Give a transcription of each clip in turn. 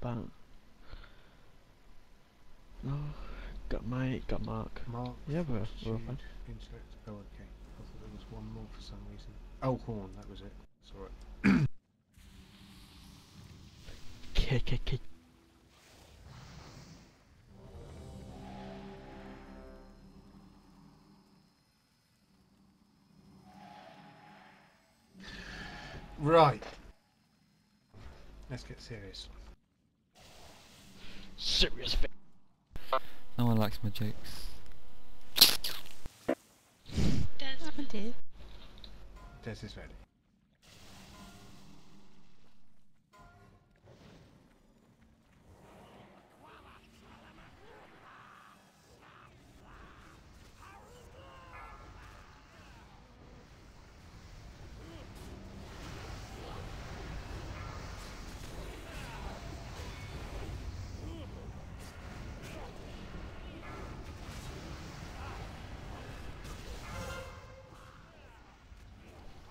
back. No, oh, got Mike, got Mark. Mark. Yeah, we're, we're fine. Oh, okay. I thought there was one more for some reason. Oh, Horn. That was it. It's alright. Kick, kick, kick. Right. Let's get serious. Serious fa- No one likes my jokes. Des. I did. Des is ready.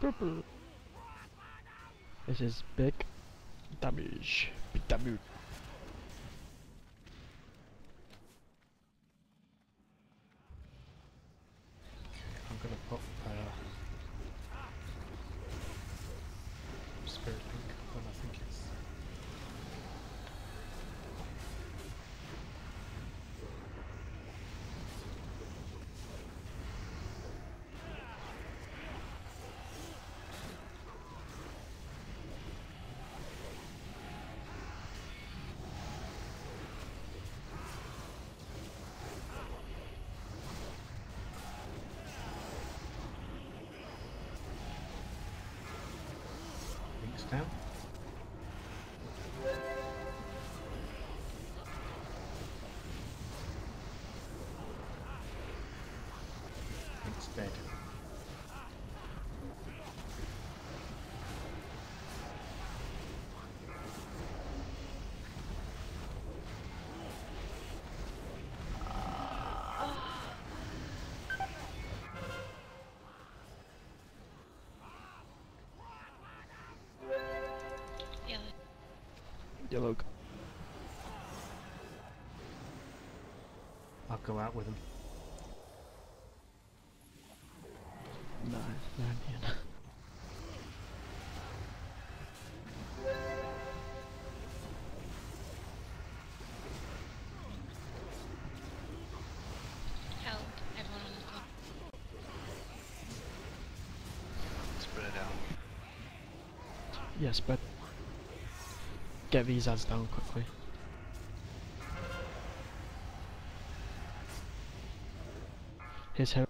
Purple. This is big damage. Big damage. 있을까요? Yellow. g- I'll go out with him. No, no, yeah. Help. Everyone get these adds down quickly. His hair.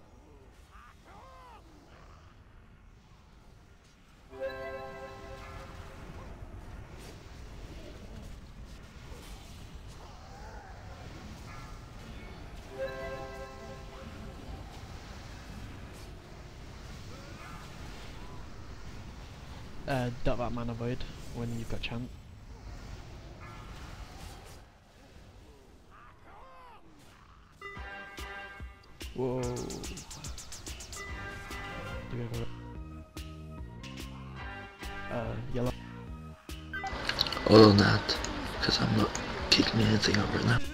Uh, duck that mana void when you've got chance. Whoa. Uh, yellow. Than that, because I'm not kicking anything up right now.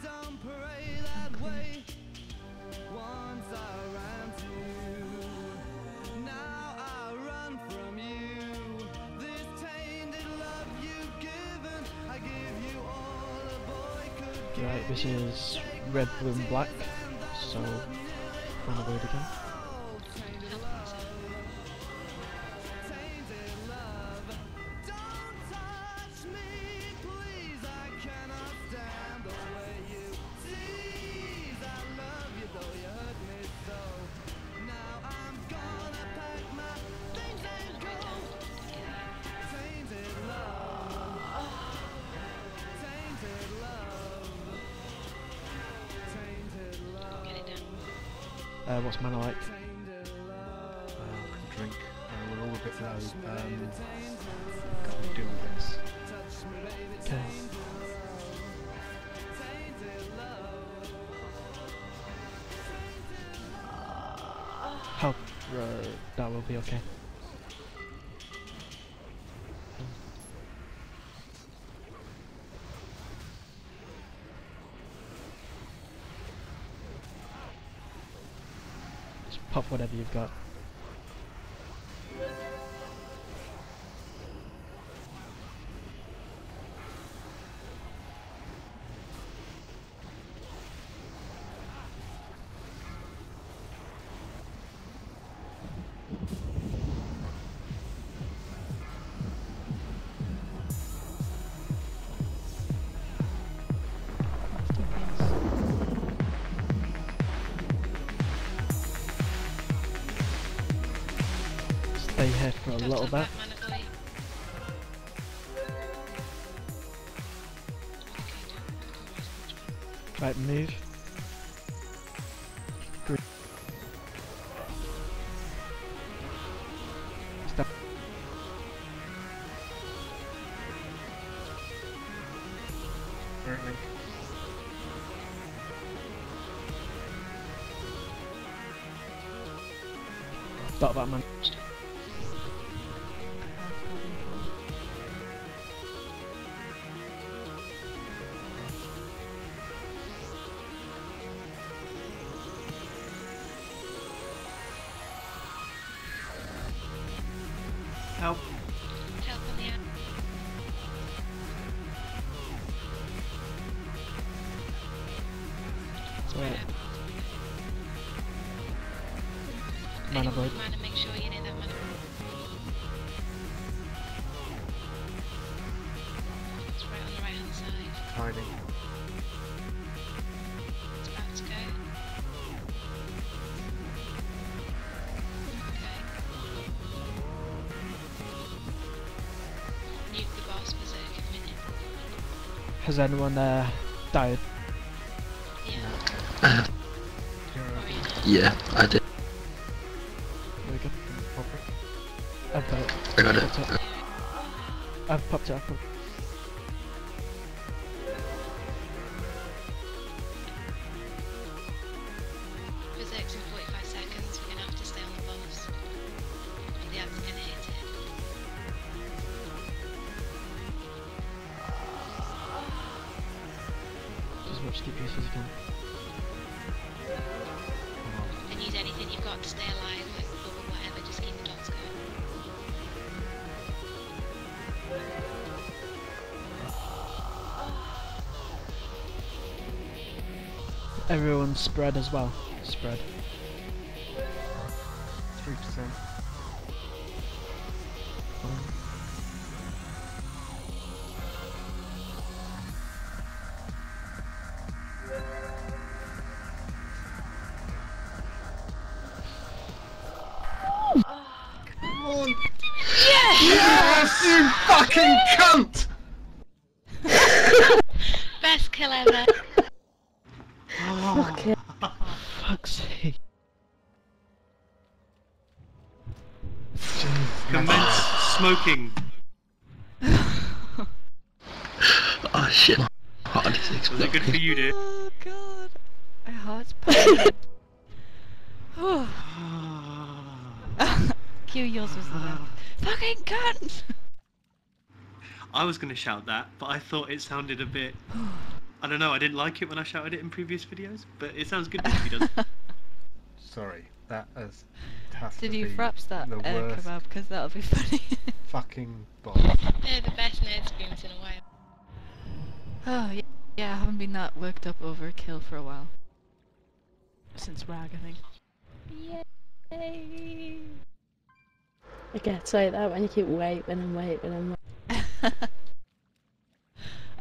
Right, this is red, blue, and black. So, mana void again. Uh, what's mana like? Uh, drink. Uh, we're all a bit low. Um, can do with this. Okay. Help. Uh, that will be okay. Whatever you've got. Stay here for a Don't little bit. about mana void. Okay, don't. Right, move. Green. Stop. Currently. Dot that man. Right. Mana Anyone void. make sure you know that mana. It's right right. Hiding. It's about to go. Okay. Nuke the boss berserk in a minute. Has anyone uh, died? Yeah. Uh, Or you know. yeah, I did. There we go. Pop it. I've got it. I got it. Popped it. I've popped it. I've popped it. Berserk's in 45 seconds. We're gonna have to stay on the boss. Or the axe gonna hit it. As much DPS as you can. Everyone spread as well. Spread. Three percent. Come on! Yes, you fucking cunt! Best kill ever! Smoking. Oh shit. My heart is Was it exploding. good for you, dear? Oh god, my heart's pounding. oh, Q, yours was the best. Fucking cunt! I was gonna shout that, but I thought it sounded a bit. I don't know. I didn't like it when I shouted it in previous videos, but it sounds good if he does. Sorry, that has, has Did to you be fraps that uh, kebab? Because that'll be funny. fucking boss. They're the best nerd screams in a while. oh, yeah, Yeah, I haven't been that worked up over a kill for a while. Since Rag, I think. Yay! I get like that when you keep waiting and waiting and waiting.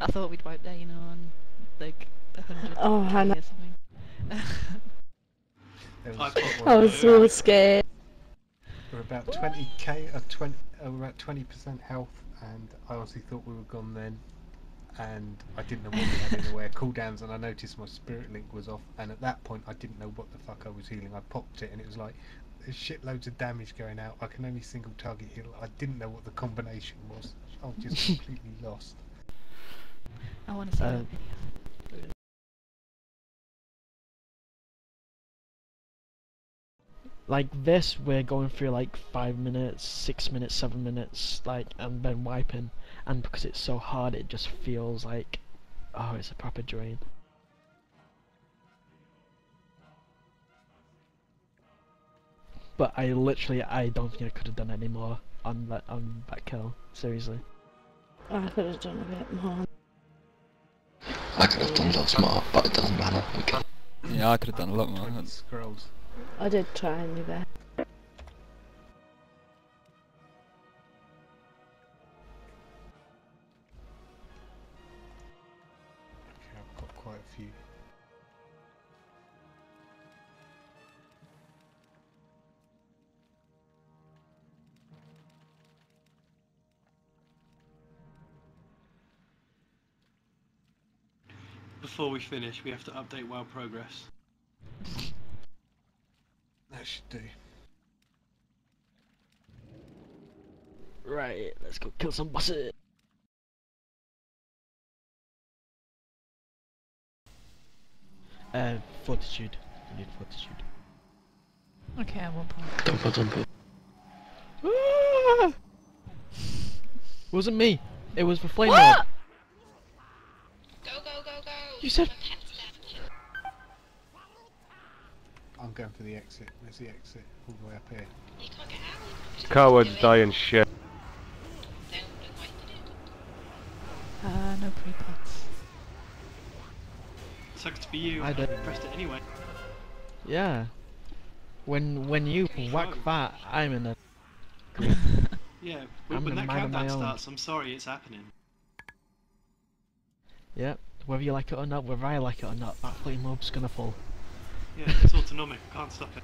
I thought we'd wipe there, you know, on like a hundred Oh, I know. or something. I was, put what I was was it? so scared. We're about 20k, uh, 20, uh, we're at 20% health, and I honestly thought we were gone then. And I didn't know what we had in the way of cooldowns, and I noticed my spirit link was off. And at that point, I didn't know what the fuck I was healing. I popped it, and it was like there's shitloads of damage going out. I can only single target heal. I didn't know what the combination was. I was just completely lost. I want to see Uh, that video. Like this, we're going through like five minutes, six minutes, seven minutes, like, and then wiping. And because it's so hard, it just feels like, oh, it's a proper drain. But I literally, I don't think I could have done any more on that on that kill. Seriously. Oh, I could have done a bit more. I could have done lots more, but it doesn't matter. We can. Yeah, I could have done a lot more. 20 scrolls. I did try my best. Okay, I've got quite a few. Before we finish, we have to update WoW progress. That should do. Right, let's go kill some bosses. Uh, fortitude. You need fortitude. Okay, I will. Don't put, don't put. Ah! Wasn't me. It was the flame What? Go, go, go, go! You said- I'm going for the exit. Where's the exit? All the way up here. You can't get out. Cowards do it. die in shit. Don't look like you do. Uh, no pre-pots. Sucks to be you. I don't- pressed it anyway. Yeah. When when you whack that, I'm in a. Yeah, when, when that mine on my countdown starts, I'm sorry, it's happening. Yep. Whether you like it or not, whether I like it or not, that flame orb's gonna fall. Yeah, it's autonomic, can't stop it.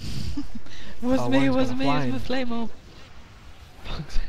was oh, me, was me, flying. it's my flame